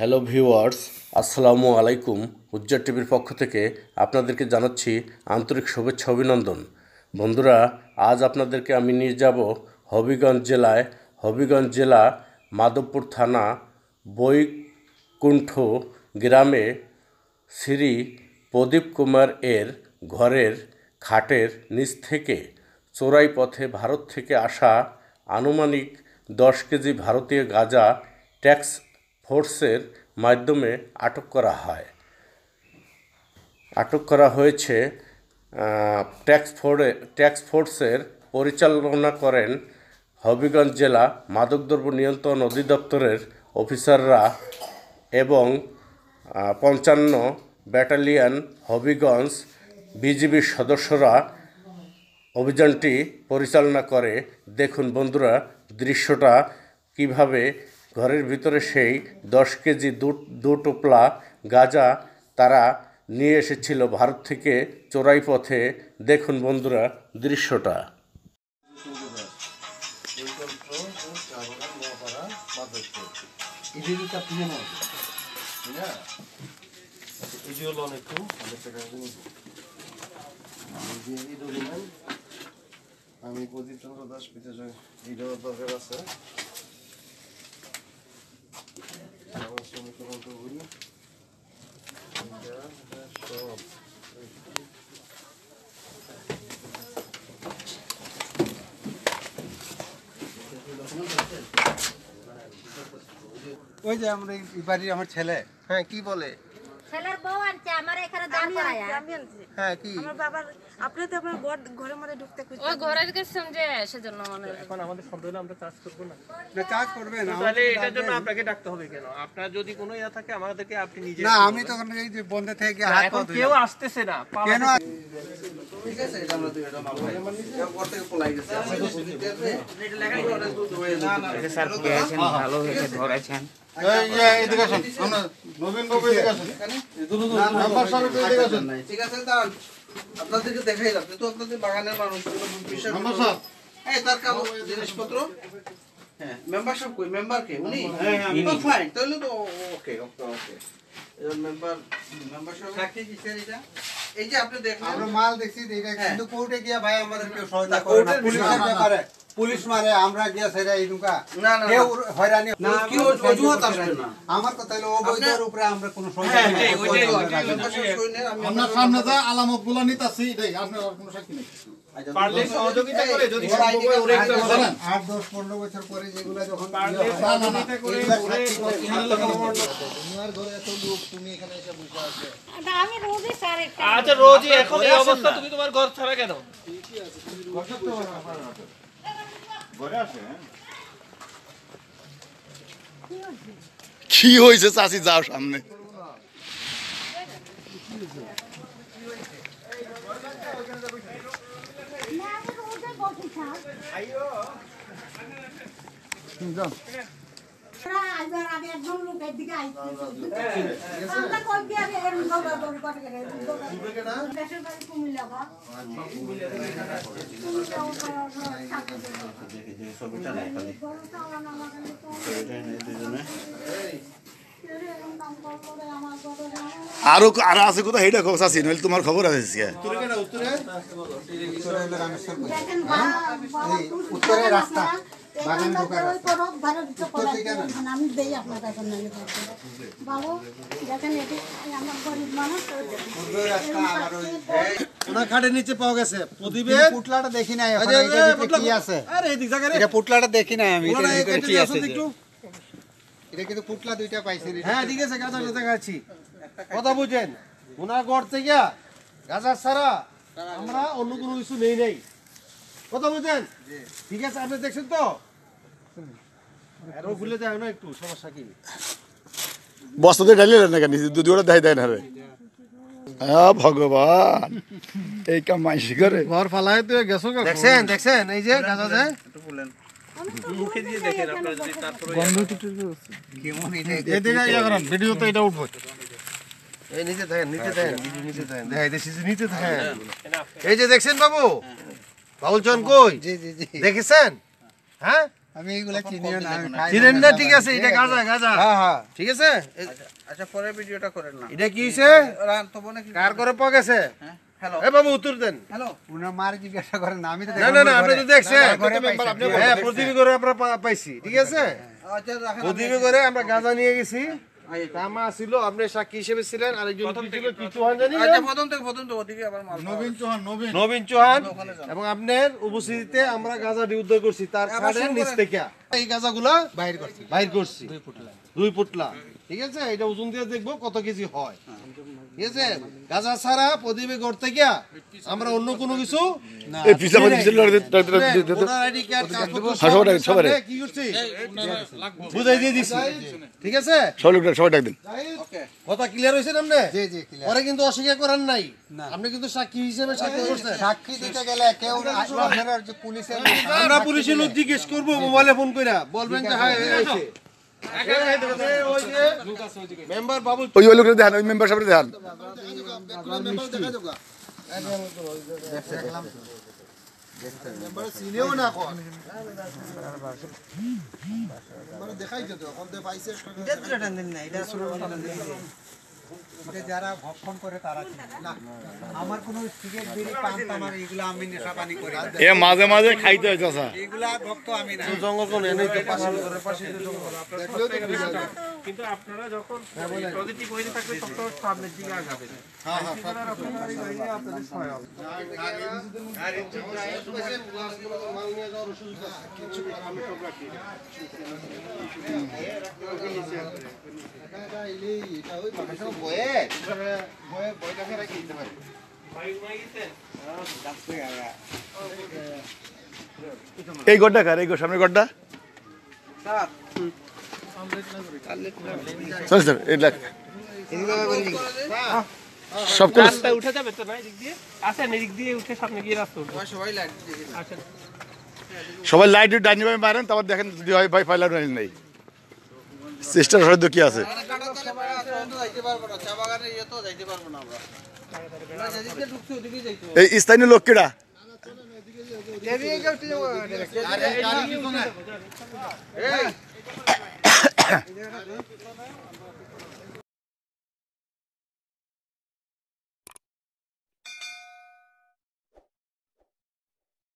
Hello viewers, আসসালামু আলাইকুম। উজ্জ্বল টিভির পক্ষ থেকে আপনাদেরকে জানাচ্ছি আন্তরিক শুভেচ্ছা অভিনন্দন। বন্ধুরা, আজ আপনাদেরকে আমি নিয়ে যাব হবিগঞ্জ জেলায়। হবিগঞ্জ জেলা মাধবপুর থানা বৈকুণ্ঠ গ্রামে শ্রী প্রদীপ কুমার এর ঘরের খাটের নিচ থেকে চোরাই পথে ভারত থেকে আসা আনুমানিক দশ কেজি ভারতীয় গাঁজা ট্যাক্স ফোর্সের মাধ্যমে আটক করা হয়। আটক করা হয়েছে ট্যাক্স ফোর্ডে ট্যাক্স ফোর্সের পরিচালনা করেন হবিগঞ্জ জেলা মাদকদ্রব্য নিয়ন্ত্রণ অধিদপ্তরের অফিসাররা এবং পঞ্চান্ন ব্যাটালিয়ন হবিগঞ্জ বিজিবির সদস্যরা অভিযানটি পরিচালনা করে। দেখুন বন্ধুরা, দৃশ্যটা কীভাবে ঘরের ভিতরে সেই দশ কেজি দু টোপলা গাঁজা তারা নিয়ে এসেছিল ভারত থেকে চোরাই পথে। দেখুন বন্ধুরা দৃশ্যটা। আমি প্রদীপ চন্দ্র দাস পিতে এটাও দরকার আছে আমার সমীকরণ তো বলি এটা, এটা সব ওই যে আমরা এই বাড়ির আমার ছেলে। হ্যাঁ কি বলে? ছেলের বউ। হ্যাঁ কি? আমার বাবার আপনি তো আপনার ঘর ঘরের মধ্যে ঢুকতে খুঁজতে ওই ঘরে গেছিলাম যে সেজন্য মানে না। চাষ করবেন তাহলে এটার জন্য আপনাকে ডাকতে হবে কেন? আপনার যদি কোনো ইয়া থাকে আমাদেরকে আপনি নিজে না আমি তখন এই যে বন্ধে থেকে হাত এখন। কেউ আসতেছে না কেন ঠিক আছে আপনাদেরকে দেখাই তো আপনাদের বাগানের মানুষ জিনিসপত্র। হ্যাঁ মেম্বারশিপ কই? মেম্বার কে? উনি? তো ফাইন তাহলে তো ওকে ওকে ওকে মেম্বার মেম্বারশিপ এটা? এই যে আপনি দেখলেন আমরা মাল দেখছি যে এটা কিন্তু কোর্টে গিয়া ভাই আমাদের কেউ সহায়তা করে না। পুলিশের। ব্যাপারে পুলিশ মারে আমরা গিয়া সেরা এই নুকা না, না, কেউ না। হয়রানি কি অজুহাত আসবে না। আমার কথা হলো অবৈধের উপরে আমরা কোনো হ্যাঁ সহায়তা হ্যাঁ না। আপনার সামনে যা আলামতগুলা নিতাছি এটাই। আপনার কোনো সাক্ষী নেই। পারলে সহযোগিতা করে যদি হয় আট দশ পনেরো বছর পরে যেগুলো যখন আচ্ছা রোজই এখন এই অবস্থা তুমি তোমার ঘর ছাড়া কেন? কি হয়েছে চাষি যাও সামনে আমি রোজই বসি স্যার আইবার আগে একজন আরও আরও আছে কোথাও সেইটা খবর চাষি নইলে তোমার খবর আছে এই উত্তরে রাস্তা? আমি দেই আপনার কাছে বাবু দেখেন এটি আমার গরিব মানুষ ওনার খাটের নিচে পাওয়া গেছে। প্রদীপের পুটলাটা দেখি নাই কি আছে? আরে জায়গায় এটা পুটলাটা দেখি নাই আমি এটা কি আছে একটু। এটা কিন্তু পুটলা দুইটা পাইছি হ্যাঁ ঠিক আছে গাঁজা দেখাচ্ছি কথা বুঝেন ওনার ঘর থেকে গাঁজা ছাড়া আমরা অন্য কোনো কিছু নেই নেই। কথা বুঝেন? ঠিক আছে আপনি দেখছেন তো? আরও ভুলে যায় না একটু সমস্যা কি? বস্তাতে না কেন? দুধ ওটা দেয় দেয় না রে। হ্যাঁ ভগবান। এই কাম মাইসি করে। ঘর ফালায় তুই গেছো দেখছেন দেখছেন এই যে গাঁজা দেয় মুখে দিয়ে দেখেন আপনারা যদি তারপরে কেমন এটা ইয়া করেন ভিডিও তো এটা উঠবো। এই নিচে দেখেন নিচে দেখেন নিচে দেখেন দেখাই দিছি যে নিচে দেখেন এই যে দেখছেন বাবু? বাবুল চন কই? জি জি জি। দেখেছেন? হ্যাঁ? আমি এইগুলা চিনিও না চিনেন না ঠিক আছে এটা গাজা গাজা। হ্যাঁ হ্যাঁ। ঠিক আছে? আচ্ছা পরের ভিডিওটা করেন না। এটা কি হইছে? রান তো বনে কি কার করে পাওয়া গেছে হ্যালো। এ বাবু উত্তর দেন। হ্যালো। উনার মার জিজ্ঞাসা করেন না আমি তো না না না আপনি তো দেখছেন। হ্যাঁ প্রতিবি করে আমরা পাইছি ঠিক আছে? আচ্ছা প্রতিবি করে আমরা গাঁজা নিয়ে গেছি। ছিল আপনি সাক্ষী হিসেবে ছিলেন আরেকজন কি ছিল কি চৌহান জানি আচ্ছা প্রথম থেকে প্রথম থেকে ওদিকে আবার মাল নবীন নবীন। চৌহান এবং আপনার উপস্থিতিতে আমরা গাজা উদ্ধার করছি তার নিচ থেকে। এই গাঁজাগুলা বাইর করছি। বাইর করছি। দুই পুটলা। ঠিক আছে? এটা ওজন দিয়ে দেখব কত কেজি হয়। ঠিক আছে? গাঁজা ছাড়া প্রদীপে করতে গিয়া আমরা অন্য কোনো কিছু বুঝাই দিয়ে দিচ্ছি ঠিক আছে? সবাই ডাক, সবাই ডাক দিন। ওকে। কথা ক্লিয়ার হয়েছে আপনি জি জি clear। পরে কিন্তু অস্বীকার করার নাই। আপনি কিন্তু সাক্ষী হিসেবে সাক্ষী করছেন। সাক্ষী দিতে গেলে কেউ আপনারা যে পুলিশের আমরা পুলিশের লোক জিজ্ঞেস করব মোবাইলে ফোন করে বলবেন যে হ্যাঁ হয়েছে। এই ওই যে মেম্বার বাবু ওই ওই মেম্বার সাহেব দেখান এটা যারা ভক্ষণ করে তারা না আমার কোনো সিগারেট বিড়ি পান আমার এগুলো আমি নেশা পানি করি এ মাঝে মাঝে খাইতে হয় চাচা। এগুলা ভক্ত আমি না। জঙ্গল কোন এনেই তো পাশে পাশে যে জঙ্গল কিন্তু আপনারা যখন পজিটিভ হয়ে থাকবে তখন সামনের দিকে আগাবে। হ্যাঁ হ্যাঁ আপনারা আগাবেন এই গড্ডা কার? এই গো সামনে গড্ডা স্যার স্যার এই লাখ সব রাস্তা উঠে যাবে তো না এদিক দিয়ে? আসেন এদিক দিয়ে উঠে সামনে গিয়ে রাস্তা উঠবে। সবাই লাইট দিয়ে আসেন। সবাই লাইট ডাইনি মারেন তারপর দেখেন যদি হয় ভাই ফাইলার নেই। চেষ্টার সাহায্য কি আছে? এই স্থানীয় লোক কেডা